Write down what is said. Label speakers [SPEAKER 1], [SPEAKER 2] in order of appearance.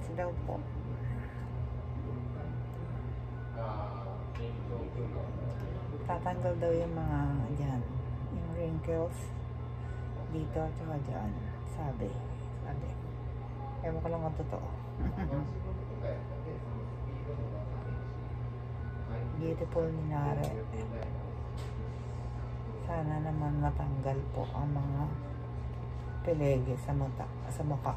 [SPEAKER 1] minutes daw po. Tatanggal daw yung mga dyan. Yung wrinkles. Dito at saka dyan. Sabi. Sabi. Ewan ko lang kung totoo. Beautiful ni Nare. Sana naman matanggal po ang mga pelege sa mata, sa mukha.